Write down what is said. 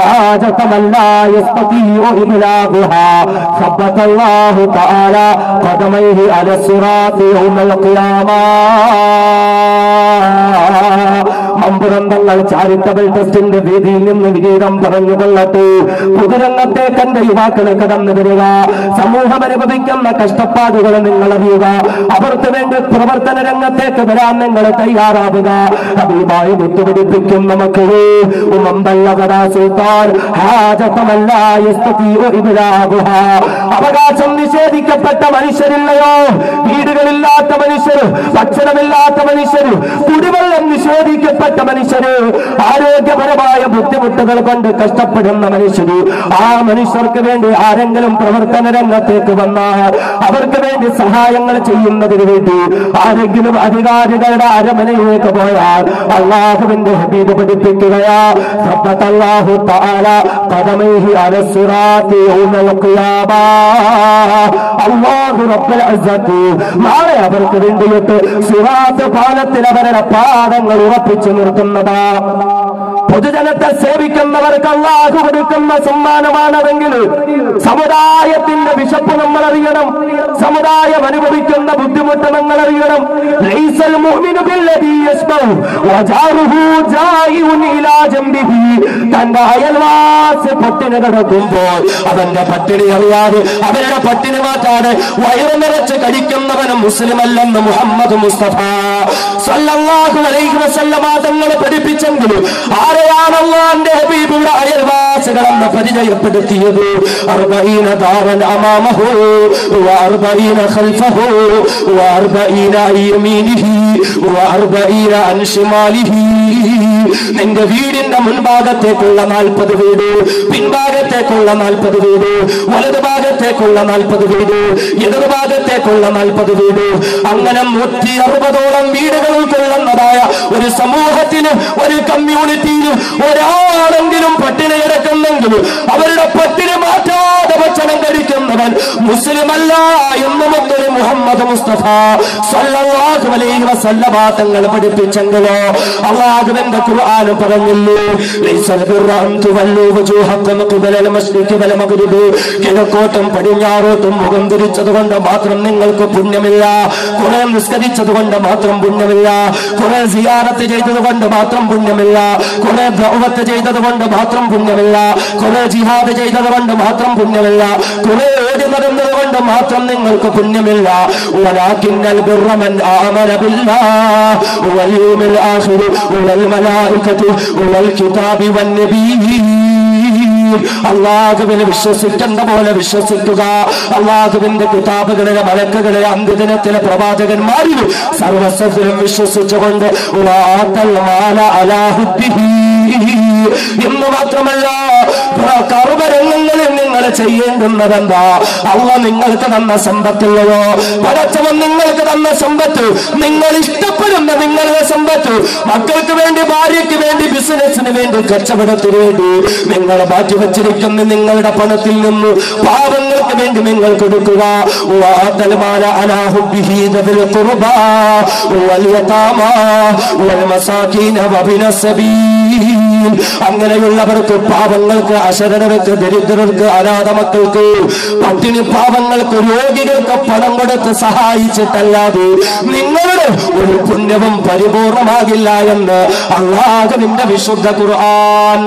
حاجة من لا يستطيع إبلاغها. ثبت الله تعالى قدميه على الصراط يوم القيامة. അമ്പുറന്തങ്ങൾ charitable ട്രസ്റ്റിന്റെ വേദിയിൽ നിന്ന് പറഞ്ഞു പറഞ്ഞുകൊള്ളട്ടെ പൊതുരംഗത്തെ കണ്ട യുവാക്കളെ കടന്നു വരിക. സമൂഹം അനുഭവിക്കുന്ന കഷ്ടപ്പാടുകൾ നിങ്ങൾ അറിയുക. അവർക്ക് വേണ്ടി പ്രവർത്തന രംഗത്തേക്ക് വരാൻ നിങ്ങൾ തയ്യാറാവുക. അഭിമായി വിട്ടുപിടിപ്പിക്കും നമുക്ക്. അവകാശം നിഷേധിക്കപ്പെട്ട മനുഷ്യരില്ലയോ? വീടുകളില്ലാത്ത മനുഷ്യർ ഭക്ഷണമില്ലാത്ത മനുഷ്യർ കുടിവെള്ളം നിഷേധിക്കപ്പെട്ട മനുഷ്യര് ആരോഗ്യപരമായ ബുദ്ധിമുട്ടുകൾ കൊണ്ട് കഷ്ടപ്പെടുന്ന മനുഷ്യര് ആ മനുഷ്യർക്ക് വേണ്ടി ആരെങ്കിലും പ്രവർത്തന രംഗത്തേക്ക് വന്നാൽ അവർക്ക് വേണ്ടി സഹായങ്ങൾ ചെയ്യുന്നതിന് വേണ്ടി ആരെങ്കിലും അധികാരികളുടെ അരമനയിലേക്ക് പോയാൽ അള്ളാഹുവിന്റെ ഹബീബ് പഠിപ്പിക്കുകയാ റബ്ബുൽ നാളെ അവർക്ക് വേണ്ടിയിട്ട് സിറാത്ത് പാലത്തിൽ അവരുടെ പാദങ്ങൾ ഉറപ്പിച്ചു നിർത്തുന്നതാ. പൊതുജനത്തെ സേവിക്കുന്നവർക്ക് അള്ളാഹു കൊടുക്കുന്ന സമ്മാനമാണതെങ്കിൽ സമുദായത്തിന്റെ വിശപ്പ് നമ്മൾ അറിയണം സമുദായം അനുഭവിക്കുന്ന ബുദ്ധിമുട്ട് നമ്മൾ അറിയണം തന്റെ അയൽവാസി പട്ടിണി കിടക്കുമ്പോൾ അവന്റെ പട്ടിണി അറിയാതെ അവരുടെ പട്ടിണി മാറ്റാതെ വയറു നിറച്ച് കഴിക്കുന്നവനും മുസ്ലിമല്ലെന്ന് മുഹമ്മദ് മുസ്തഫ സല്ലല്ലാഹു അലൈഹി വസല്ലമ തങ്ങളെ പഠിപ്പിച്ചെങ്കിലും ആരെയാണ് അള്ളാന്റെ ഹബീബിയുടെ അയൽവാസികളെന്ന് പരിചയപ്പെടുത്തിയത്. നിന്റെ വീടിന്റെ മുൻഭാഗത്തേക്കുള്ള നാൽപ്പത് വീട് പിൻഭാഗത്തേക്കുള്ള നാൽപ്പത് വീട് വലതു ഭാഗത്തേക്കുള്ള നാൽപ്പത് വീട് എതിർ ഭാഗത്തേക്കുള്ള നാൽപ്പത് വീട്. അങ്ങനെ നൂറ്റി അറുപതോളം വീടുകൾ കൊള്ളുന്നതായ ഒരു സമൂഹത്തിന് ഒരു കമ്മ്യൂണിറ്റിയിൽ ഒരാളെങ്കിലും പട്ടിണി അവരുടെ കഴിക്കുന്നവൻ മുസ്ലിമല്ല മുഹമ്മദ് മുസ്തഫ സല്ലല്ലാഹു അലൈഹി പഠിപ്പിച്ചെങ്കിലോ ഖിബലൽ വൽ കിഴക്കോട്ടും പടിഞ്ഞാറോട്ടും മുഖം തിരിച്ചത് കൊണ്ട് മാത്രം നിങ്ങൾക്ക് പുണ്യമില്ല. കുറെ നിസ്കരിച്ചത് കൊണ്ട് മാത്രം പുണ്യമില്ല. കുറെ സിയാറത്ത് ചെയ്തത് കൊണ്ട് മാത്രം പുണ്യമില്ല. കുറെ ദൗവത്ത് ചെയ്തത് കൊണ്ട് മാത്രം പുണ്യമില്ല. കുറെ ജിഹാദ് ചെയ്തത് കൊണ്ട് മാത്രം പുണ്യമില്ല. കുറെ ഓടി കൊണ്ട് മാത്രം നിങ്ങൾക്ക് പുണ്യമില്ല. അള്ളാഹുവിനെ വിശ്വസിക്കേണ്ട പോലെ വിശ്വസിക്കുക. അള്ളാഹുവിന്റെ കിതാബുകളിലെ മലക്കുകളിലെ അന്ത്യദിനത്തിലെ പ്രവാചകന്മാരിൽ സർവസ്വത്തിലും വിശ്വസിച്ചുകൊണ്ട് എന്ന് മാത്രമല്ല കർമ്മരംഗങ്ങളിൽ നിങ്ങൾ ചെയ്യേണ്ടുന്നതെന്താ അള്ള നിങ്ങൾക്ക് തന്ന സമ്പത്തുള്ളതോ? പടച്ചവൻ നിങ്ങൾക്ക് തന്ന സമ്പത്ത് നിങ്ങൾ ഇഷ്ടപ്പെടുന്ന നിങ്ങളുടെ സമ്പത്ത് മക്കൾക്ക് വേണ്ടി ഭാര്യയ്ക്ക് വേണ്ടി ബിസിനസിന് വേണ്ടി കച്ചവടത്തിന് വേണ്ടി നിങ്ങൾ മാറ്റി വച്ചിരിക്കുന്ന നിങ്ങളുടെ പണത്തിൽ നിന്ന് പാവങ്ങൾക്ക് വേണ്ടി നിങ്ങൾ കൊടുക്കുക അങ്ങനെയുള്ളവർക്ക് പാവങ്ങൾക്ക് അശരണർക്ക് ദരിദ്രർക്ക് അനാഥ മക്കൾക്ക് പട്ടിണി പാവങ്ങൾക്ക് രോഗികൾക്ക് പണം കൊടുത്ത് സഹായിച്ചിട്ടല്ലാതെ നിങ്ങളുടെ ഒരു പുണ്യവും പരിപൂർണമാകില്ല എന്ന് അള്ളാഹുവിന്റെ വിശുദ്ധ ഖുർആൻ